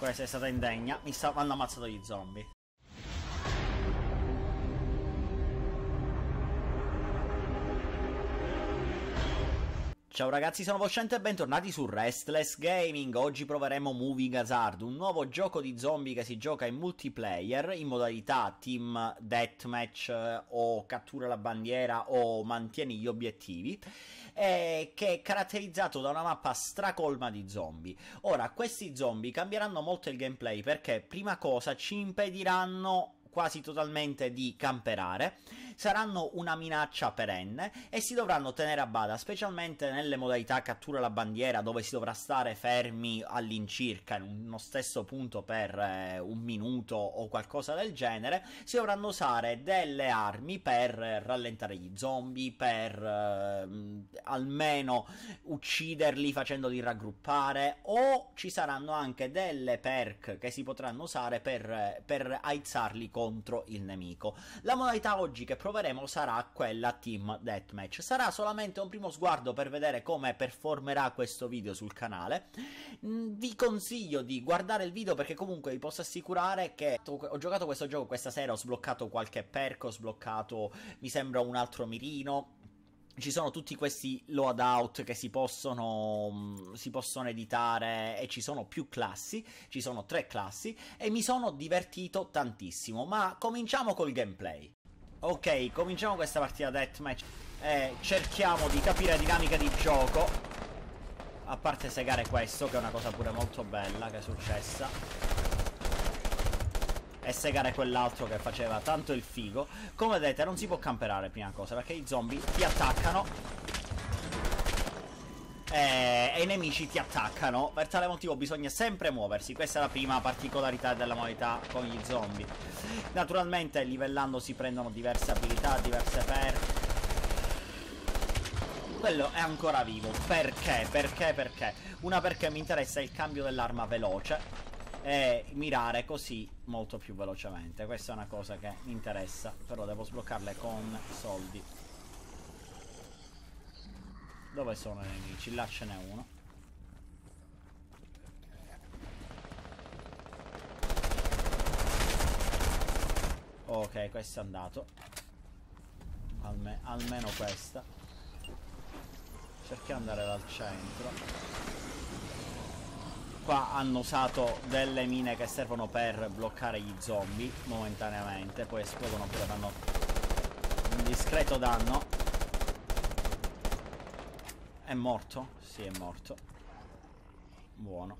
Questa è stata indegna. Mi sta... hanno ammazzato gli zombie. Ciao ragazzi, sono Voscente e bentornati su Restless Gaming. Oggi proveremo Moving Hazard, un nuovo gioco di zombie che si gioca in multiplayer in modalità team deathmatch eh, o cattura la bandiera o mantieni gli obiettivi e che è caratterizzato da una mappa stracolma di zombie. Ora, questi zombie cambieranno molto il gameplay perché prima cosa ci impediranno quasi totalmente di camperare, saranno una minaccia perenne e si dovranno tenere a bada, specialmente nelle modalità cattura la bandiera, dove si dovrà stare fermi all'incirca in uno stesso punto per eh, un minuto o qualcosa del genere, si dovranno usare delle armi per rallentare gli zombie, per eh, almeno ucciderli facendoli raggruppare, o ci saranno anche delle perk che si potranno usare per, per aizzarli con contro il nemico. La modalità oggi che proveremo sarà quella Team Deathmatch. Sarà solamente un primo sguardo per vedere come performerà questo video sul canale. Mm, vi consiglio di guardare il video perché comunque vi posso assicurare che ho giocato questo gioco questa sera, ho sbloccato qualche perk, ho sbloccato mi sembra un altro mirino ci sono tutti questi loadout che si possono, mm, si possono editare e ci sono più classi, ci sono tre classi e mi sono divertito tantissimo, ma cominciamo col gameplay. Ok, cominciamo questa partita deathmatch. E cerchiamo di capire la dinamica di gioco, a parte segare questo che è una cosa pure molto bella che è successa. E segare quell'altro che faceva tanto il figo. Come vedete non si può camperare prima cosa perché i zombie ti attaccano e, e, i nemici ti attaccano. Per tale motivo bisogna sempre muoversi. Questa è la prima particolarità della modalità con gli zombie. Naturalmente livellando si prendono diverse abilità, diverse perk. Quello è ancora vivo. Perché? Perché? Perché? Una perché mi interessa il cambio dell'arma veloce e mirare così molto più velocemente. Questa è una cosa che mi interessa, però devo sbloccarle con soldi. Dove sono i nemici? Là ce n'è uno. Ok, questo è andato. Alme almeno questa. Cerchiamo di andare dal centro qua hanno usato delle mine che servono per bloccare gli zombie momentaneamente, poi esplodono pure fanno un discreto danno. È morto? Sì, è morto. Buono.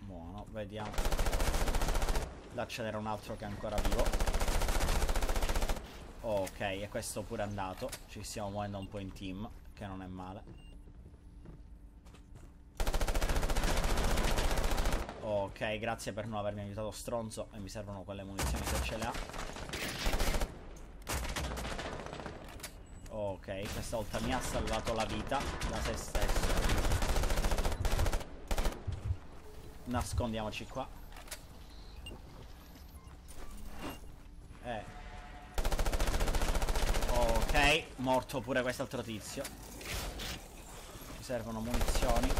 Buono, vediamo. Là c'era un altro che è ancora vivo. Ok, e questo pure è andato. Ci stiamo muovendo un po' in team, che non è male. Ok, grazie per non avermi aiutato stronzo E mi servono quelle munizioni se ce le ha Ok, questa volta mi ha salvato la vita Da se stesso. Nascondiamoci qua. Eh. Ok, morto pure quest'altro tizio. Mi servono munizioni.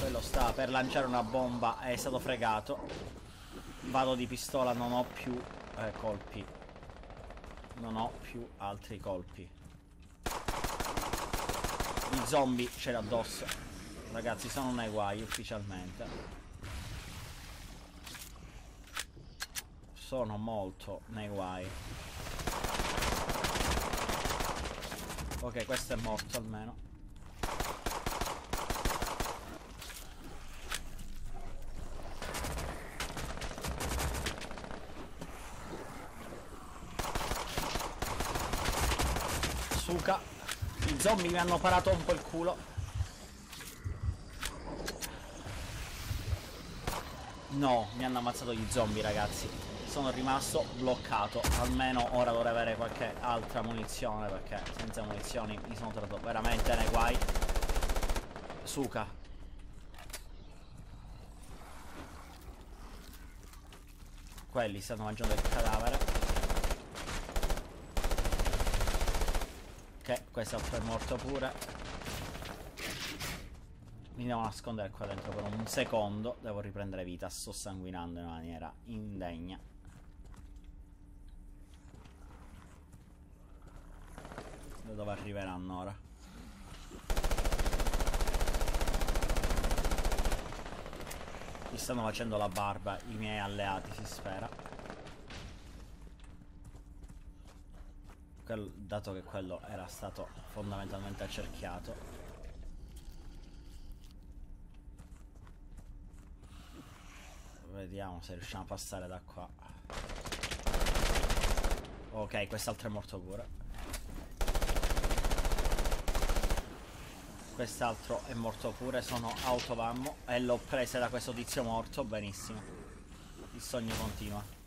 Quello sta per lanciare una bomba È stato fregato. Vado di pistola Non ho più eh, colpi Non ho più altri colpi. I zombie ce l'ho addosso. Ragazzi sono nei guai ufficialmente. Sono molto nei guai. Ok questo è morto almeno Suka I zombie mi hanno parato un po' il culo. No, mi hanno ammazzato gli zombie ragazzi. Sono rimasto bloccato. Almeno ora dovrei avere qualche altra munizione Perché senza munizioni mi sono trovato veramente nei guai. Suka. Quelli stanno mangiando il cadavere Ok, quest'altro è morto pure. Mi devo nascondere qua dentro per un secondo. Devo riprendere vita. Sto sanguinando in maniera indegna. Da dove arriveranno ora? Mi stanno facendo la barba i miei alleati, si spera. Quel, dato che quello era stato fondamentalmente accerchiato. Vediamo se riusciamo a passare da qua. Ok, quest'altro è morto pure. Quest'altro è morto pure, sono autovammo e l'ho presa da questo tizio morto, benissimo. Il sogno continua.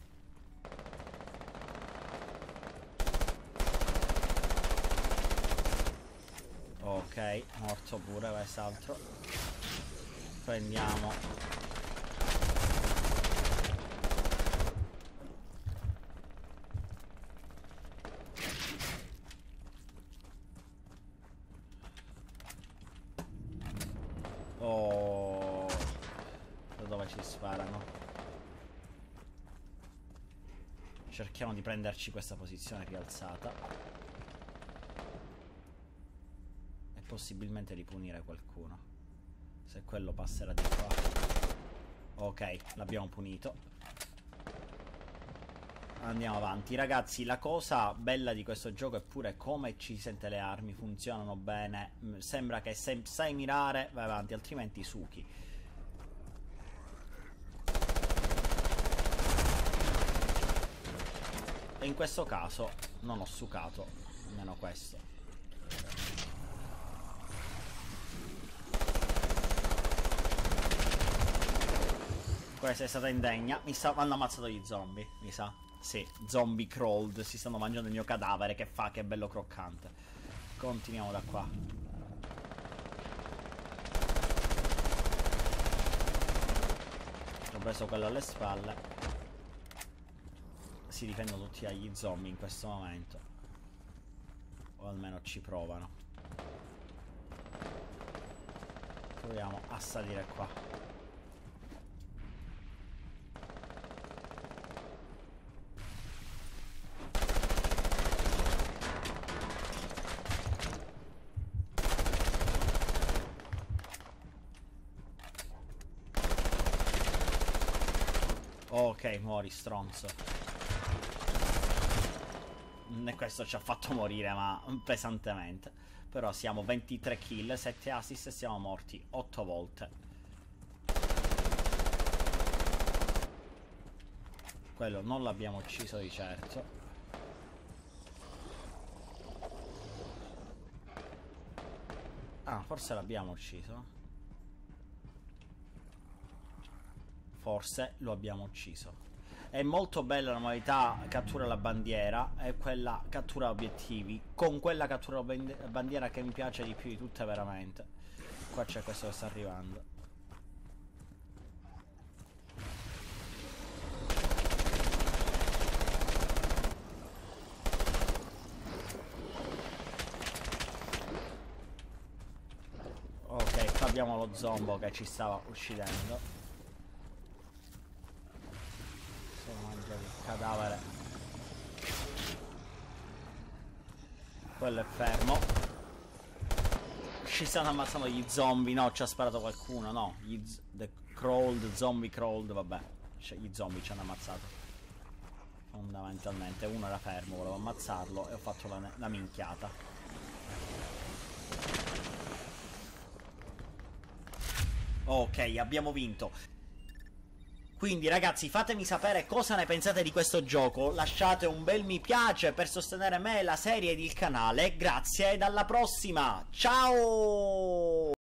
Ok, morto pure quest'altro. Prendiamo Cerchiamo di prenderci questa posizione rialzata. E possibilmente di punire qualcuno. Se quello passerà di qua. Ok, l'abbiamo punito. Andiamo avanti. Ragazzi, la cosa bella di questo gioco è pure come ci sente le armi. Funzionano bene. Sembra che se sai mirare, vai avanti, altrimenti suki. E in questo caso non ho sucato, almeno questo. Questa è stata indegna. Mi sta... hanno ammazzato gli zombie, mi sa. Sì, zombie crawled. Si stanno mangiando il mio cadavere. Che fa, che bello croccante. Continuiamo da qua. Ho preso quello alle spalle si difendono tutti dagli zombie in questo momento. O almeno ci provano. Proviamo a salire qua. Ok, muori stronzo e questo ci ha fatto morire, ma pesantemente. Però siamo 23 kill, 7 assist e siamo morti 8 volte. Quello non l'abbiamo ucciso di certo. Ah, forse l'abbiamo ucciso. Forse lo abbiamo ucciso. È molto bella la modalità cattura la bandiera e quella cattura obiettivi. Con quella cattura bandiera che mi piace di più di tutte veramente. Qua c'è questo che sta arrivando. Ok, qua abbiamo lo zombo che ci stava uccidendo. Cadavere. Quello è fermo. Ci stanno ammazzando gli zombie. No ci ha sparato qualcuno no. Gli the crawled zombie crawled vabbè. Cioè, gli zombie ci hanno ammazzato. Fondamentalmente. Uno era fermo volevo ammazzarlo e ho fatto la, la minchiata. Ok abbiamo vinto quindi ragazzi fatemi sapere cosa ne pensate di questo gioco, lasciate un bel mi piace per sostenere me, la serie ed il canale, grazie ed alla prossima, ciao!